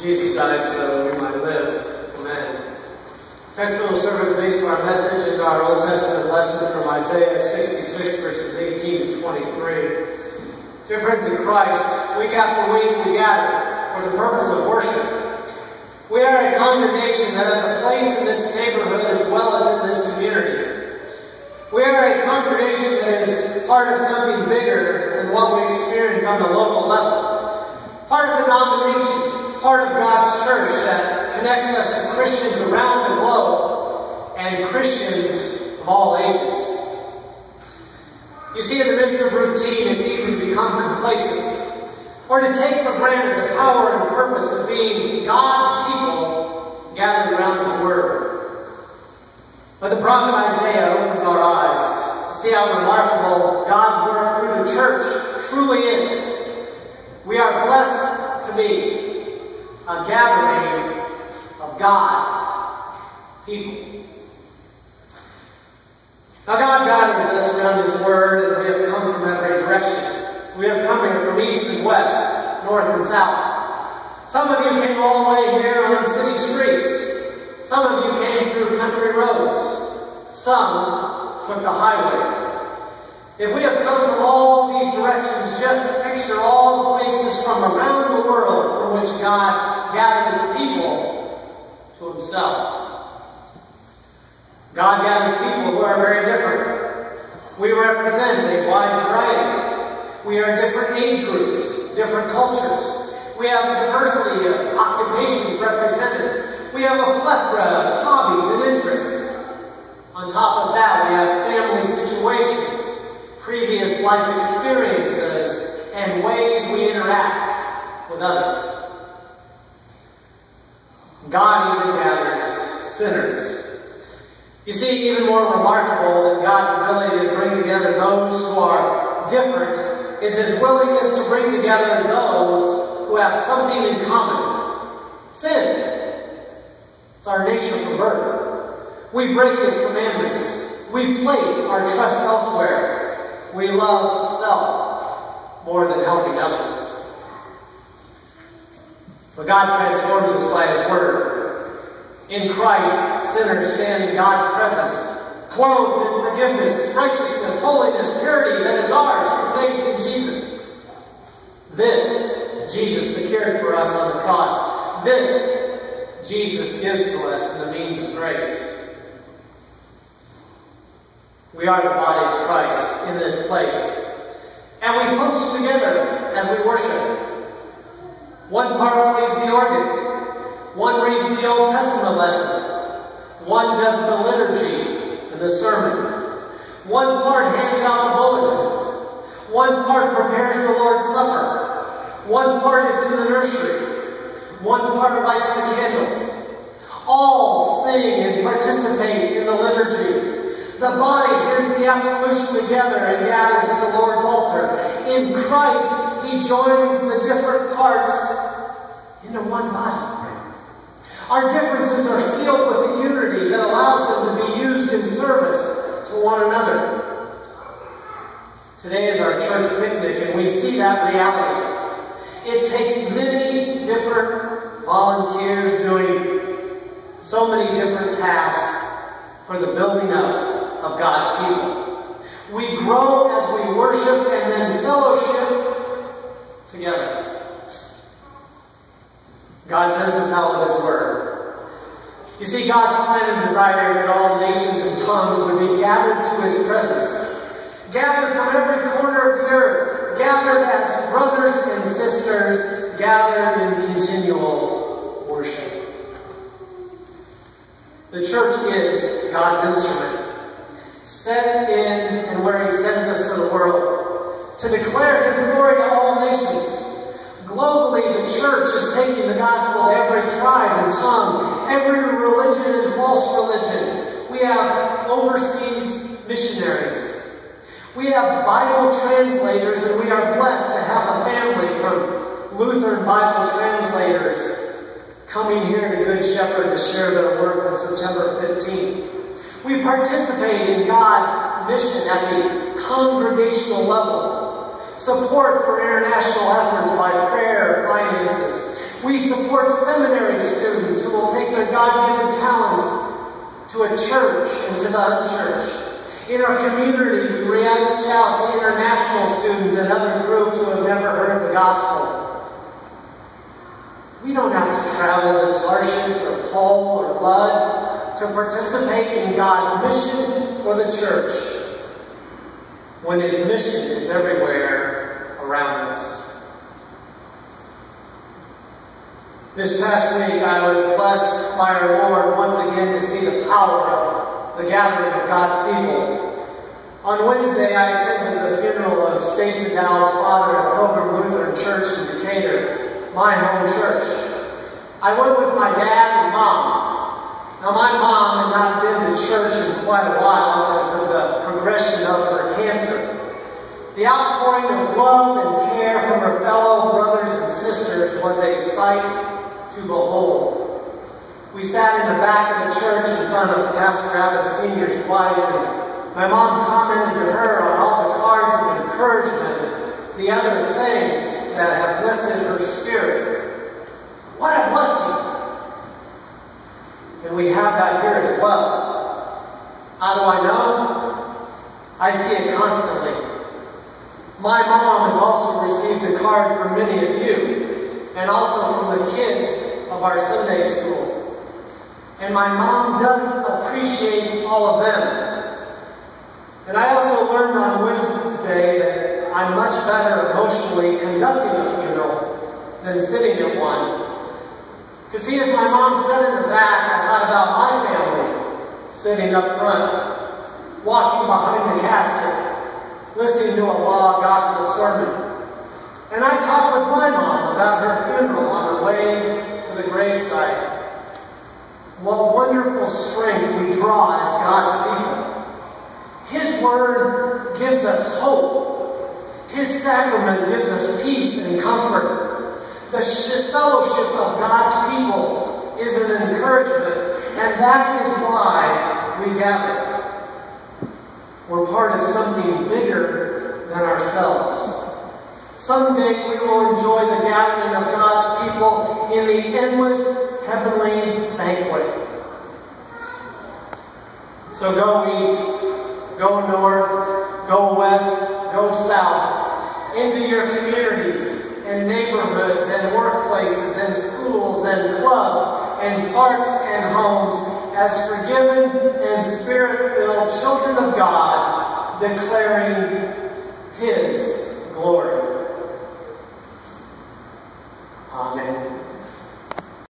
Jesus died so that we might live. Amen. Text for the service based on our message is our Old Testament lesson from Isaiah 66, verses 18 to 23. Dear friends in Christ, week after week we gather for the purpose of worship. We are a congregation that has a place in this neighborhood as well as in this community. We are a congregation that is part of something bigger than what we experience on the local level. Part of the denomination, part of God's church that connects us to Christians around the globe and Christians of all ages. You see, in the midst of routine, it's easy to become complacent or to take for granted the power and purpose of being God's people gathered around His Word. But the prophet Isaiah opens our eyes to see how remarkable God's work through the church truly is. We are blessed to be a gathering of God's people. Now God gathers us around His Word, and we have come from every direction. We have come from east and west, north and south. Some of you came all the way here on city streets. Some of you came through country roads. Some took the highway. If we have come from all these directions, just picture all the places from around the world from which God gathers people to Himself. God gathers people who are very different. We represent a wide variety. We are different age groups, different cultures. We have diversity of occupations represented. We have a plethora of hobbies and interests. On top of that, we have family situations, previous life experiences, and ways we interact with others. God even gathers sinners you see, even more remarkable than God's ability to bring together those who are different is his willingness to bring together those who have something in common. Sin. It's our nature from birth. We break his commandments. We place our trust elsewhere. We love self more than helping others. But God transforms us by his word. In Christ, sinners stand in God's presence, clothed in forgiveness, righteousness, holiness, purity that is ours through faith in Jesus. This Jesus secured for us on the cross. This Jesus gives to us in the means of grace. We are the body of Christ in this place. And we function together as we worship. One part plays the organ, one reads the Old Testament lesson. One does the liturgy and the sermon. One part hands out the bulletins. One part prepares the Lord's Supper. One part is in the nursery. One part lights the candles. All sing and participate in the liturgy. The body hears the absolution together and gathers at the Lord's altar. In Christ, He joins the different parts into one body. Our differences are sealed with a unity that allows them to be used in service to one another. Today is our church picnic, and we see that reality. It takes many different volunteers doing so many different tasks for the building up of God's people. We grow as we worship and then fellowship together. God sends us out with His Word. You see, God's plan and desire is that all nations and tongues would be gathered to His presence. Gathered from every corner of the earth. Gathered as brothers and sisters. Gathered in continual worship. The church is God's instrument. Set in and where He sends us to the world. To declare His glory to all nations Globally, the church is taking the gospel to every tribe and tongue, every religion and false religion. We have overseas missionaries. We have Bible translators, and we are blessed to have a family from Lutheran Bible translators coming here to Good Shepherd to share their work on September 15th. We participate in God's mission at the congregational level support for international efforts by prayer, finances. We support seminary students who will take their God-given talents to a church and to the unchurched. In our community, we reach out to international students and other groups who have never heard the gospel. We don't have to travel to Tarshish or Pul or Lud to participate in God's mission for the church when His mission is everywhere around us. This past week, I was blessed by our Lord once again to see the power of the gathering of God's people. On Wednesday, I attended the funeral of Stacy Dowell's father at Pilgrim Lutheran Church in Decatur, my home church. I went with my dad and mom. Now, my mom had not been to church in quite a while because of the progression of her cancer. The outpouring of love and care from her fellow brothers and sisters was a sight to behold. We sat in the back of the church in front of Pastor Abbott Sr.'s wife, and my mom commented to her on all the cards of encouragement, the other things that have lifted her spirits. What a blessing! And we have that here as well. How do I know? I see it constantly. My mom has also received a card from many of you, and also from the kids of our Sunday school. And my mom does appreciate all of them. And I also learned on Wednesday that I'm much better emotionally conducting a funeral than sitting at one. Because see, as my mom sat in the back, I thought about my family sitting up front, walking behind the casket, listening to a law gospel sermon. And I talked with my mom about her funeral on the way to the gravesite. What wonderful strength we draw as God's people. His Word gives us hope. His sacrament gives us peace and comfort. The fellowship of God's people is an encouragement, and that is why we gather. We're part of something bigger than ourselves. Someday we will enjoy the gathering of God's people in the endless heavenly banquet. So go east, go north, go west, go south, into your communities and neighborhoods and workplaces and schools and clubs and parks and homes as forgiven and spirit-filled children of God, declaring His glory. Amen.